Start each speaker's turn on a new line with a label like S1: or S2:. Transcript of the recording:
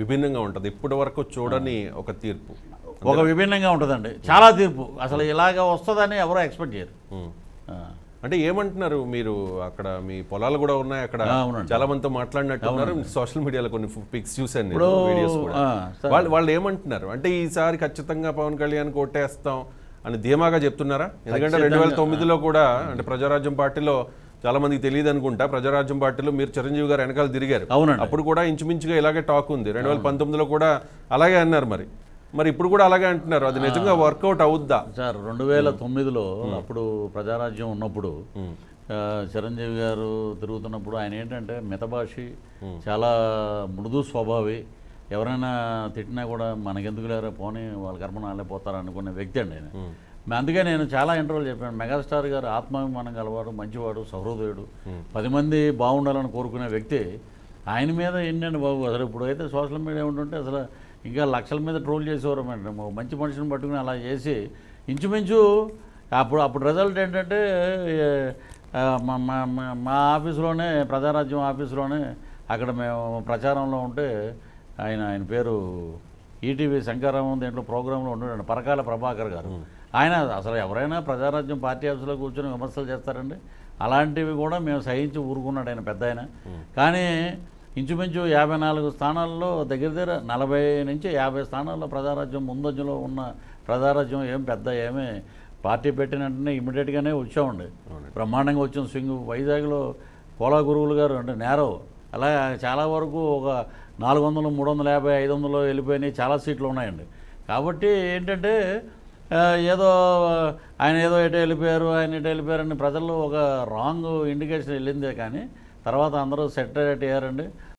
S1: విభిన్నంగా ఉంటుంది. ఇప్పటి వరకు చూడని ఒక తీర్పు.
S2: ఒక విభిన్నంగా ఉంటుందండి. చాలా తీర్పు. అసలు ఇలాగ వస్తుందని ఎవరో ఎక్స్పెక్ట్ చేయరు.
S1: అంటే ఏమంటున్నారు మీరు అక్కడ మీ పొలాలు కూడా ఉన్నాయి అక్కడ. చాలా మందితో మాట్లాడినట్టున్నారు. సోషల్ మీడియాలో కొన్ని పిక్స్ చూశాను
S2: సరే.
S1: వాళ్ళు వాళ్ళు ఏమంటున్నారు? అంటే ఈసారి ఖచ్చితంగా పవన్ కళ్యాణ్ కొట్టేస్తాం అని ధీమాగా చెప్తున్నారా? ఎందుకంటే రెండు వేల తొమ్మిదిలో కూడా అంటే ప్రజారాజ్యం పార్టీలో చాలా మందికి తెలియదు అనుకుంటా. ప్రజారాజ్యం పార్టీలో మీరు చిరంజీవి గారు వెనకాల తిరిగారు.
S2: అవునండి.
S1: అప్పుడు కూడా ఇంచుమించుగా ఇలాగే టాక్ ఉంది. రెండు వేల పంతొమ్మిదిలో కూడా అలాగే అన్నారు మరి. మరి ఇప్పుడు కూడా అలాగే అంటున్నారు. అది నిజంగా వర్కౌట్ అవుద్దా?
S2: సార్ రెండు వేల తొమ్మిదిలో అప్పుడు ప్రజారాజ్యం ఉన్నప్పుడు చిరంజీవి గారు తిరుగుతున్నప్పుడు ఆయన ఏంటంటే మితభాషి చాలా మృదు స్వభావి. ఎవరైనా తిట్టినా కూడా మనకెందుకు లేరా పోనీ వాళ్ళ కర్మ నాళ్ళే పోతారు అనుకునే వ్యక్తి అండి ఆయన. అందుకే నేను చాలా ఇంటర్వ్యూలు చెప్పాను. మెగాస్టార్ గారు ఆత్మాభిమానం గలవాడు మంచివాడు సహృదయుడు. పది మంది బాగుండాలని కోరుకునే వ్యక్తి ఆయన మీద ఏంటండి బాబు. అసలు ఇప్పుడు అయితే సోషల్ మీడియా ఉంటుంటే అసలు ఇంకా లక్షల మీద ట్రోల్ చేసేవారు మంచి మనిషిని పట్టుకుని అలా చేసి ఇంచుమించు అప్పుడు అప్పుడు రిజల్ట్ ఏంటంటే మా ఆఫీసులోనే ప్రజారాజ్యం ఆఫీసులోనే అక్కడ మేము ప్రచారంలో ఉంటే ఆయన ఆయన పేరు ఈటీవీ శంకరరామం దీంట్లో ప్రోగ్రాంలో ఉన్నాడు పరకాల ప్రభాకర్ గారు. ఆయన అసలు ఎవరైనా ప్రజారాజ్యం పార్టీ ఆఫీసులో కూర్చొని విమర్శలు చేస్తారండి. అలాంటివి కూడా మేము సహించి ఊరుకున్నాడు ఆయన పెద్ద ఆయన. కానీ ఇంచుమించు యాభై నాలుగు స్థానాల్లో దగ్గర దగ్గర నలభై నుంచి యాభై స్థానాల్లో ప్రజారాజ్యం ముందంజలో ఉన్న ప్రజారాజ్యం ఏం పెద్ద ఏమీ పార్టీ పెట్టిన వెంటనే ఇమీడియట్గానే వచ్చామండి. బ్రహ్మాండంగా వచ్చిన స్వింగ్. వైజాగ్లో కోలా గురువులు గారు అంటే నేరో అలా చాలా వరకు ఒక నాలుగు వందలు మూడు వందల యాభై ఐదు వందలు వెళ్ళిపోయినాయి. చాలా సీట్లు ఉన్నాయండి. కాబట్టి ఏంటంటే ఏదో ఆయన ఏదో ఎటు వెళ్ళిపోయారు ఆయన ఎటు వెళ్ళిపోయారని ప్రజల్లో ఒక రాంగ్ ఇండికేషన్ వెళ్ళిందే కానీ తర్వాత అందరూ సెటరేట్ అయ్యారండి.